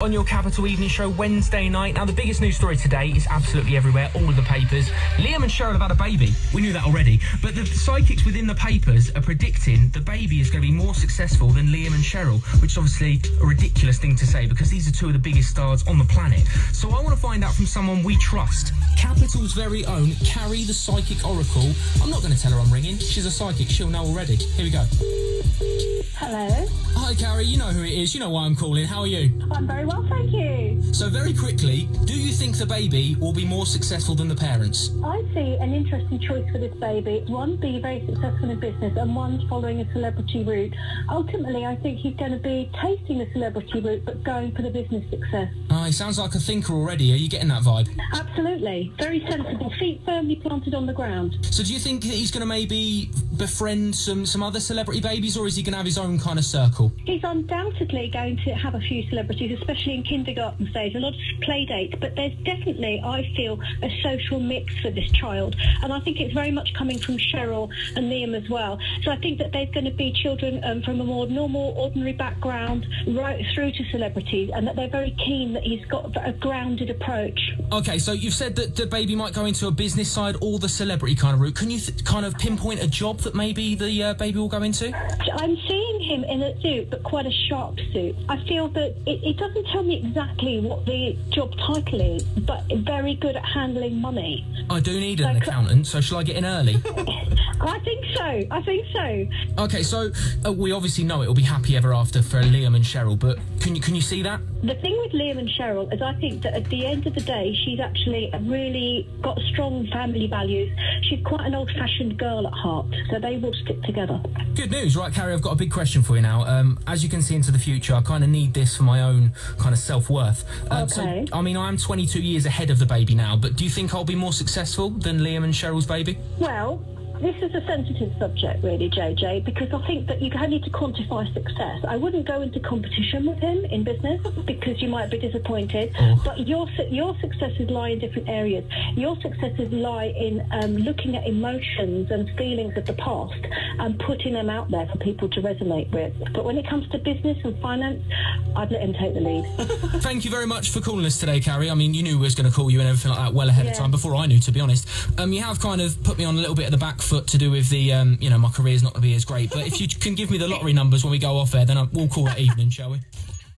on your Capital Evening Show Wednesday night. Now, the biggest news story today is absolutely everywhere, all of the papers. Liam and Cheryl have had a baby. We knew that already. But the psychics within the papers are predicting the baby is going to be more successful than Liam and Cheryl, which is obviously a ridiculous thing to say because these are two of the biggest stars on the planet. So I want to find out from someone we trust. Capital's very own Carrie the Psychic Oracle. I'm not going to tell her I'm ringing. She's a psychic. She'll know already. Here we go. Hello. Hi, Carrie. You know who it is. You know why I'm calling. How are you? I'm very well, thank you. So, very quickly, do you think the baby will be more successful than the parents? I see an interesting choice for this baby. One, be very successful in business, and one, following a celebrity route. Ultimately, I think he's going to be tasting the celebrity route, but going for the business success. Oh, he sounds like a thinker already. Are you getting that vibe? Absolutely. Very sensible. Feet firmly planted on the ground. So, do you think that he's going to maybe befriend some, some other celebrity babies, or is he going to have his own kind of circle? He's undoubtedly going to have a few celebrities, especially in kindergarten stage, a lot of play dates, but there's definitely, I feel, a social mix for this child. And I think it's very much coming from Cheryl and Liam as well. So I think that there's going to be children um, from a more normal, ordinary background right through to celebrities, and that they're very keen that he's got a grounded approach. Okay, so you've said that the baby might go into a business side or the celebrity kind of route. Can you th- kind of pinpoint a job that maybe the uh, baby will go into? I'm seeing him in a suit, but quite a sharp suit. I feel that it, it doesn't tell me exactly what the job title is, but very good at handling money. I do need an Like- accountant, so shall I get in early? I think so. I think so. okay, so uh, we obviously know it'll be happy ever after for Liam and Cheryl, but can you can you see that? The thing with Liam and Cheryl is I think that at the end of the day, she's actually really got strong family values. She's quite an old fashioned girl at heart, so they will stick together. Good news, right, Carrie? I've got a big question for you now. Um, as you can see into the future, I kind of need this for my own kind of self worth. Um, Okay. So, I mean, I'm 22 years ahead of the baby now, but do you think I'll be more successful than Liam and Cheryl's baby? Well, this is a sensitive subject, really, JJ, because I think that you need to quantify success. I wouldn't go into competition with him in business because you might be disappointed. Oh. But your your successes lie in different areas. Your successes lie in um, looking at emotions and feelings of the past and putting them out there for people to resonate with. But when it comes to business and finance, I'd let him take the lead. Thank you very much for calling us today, Carrie. I mean, you knew we was going to call you and everything like that well ahead of time, before I knew, to be honest. Um, you have kind of put me on a little bit of the back foot to do with the, um, you know, my career's not going to be as great. But if you can give me the lottery numbers when we go off air, then I, we'll call that evening, shall we?